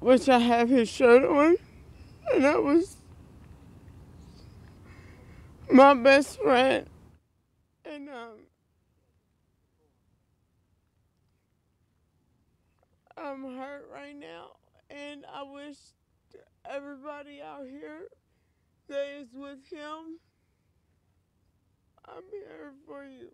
which I have his shirt on, and that was my best friend. And um, I'm hurt right now, and I wish everybody out here that is with him, I'm here for you.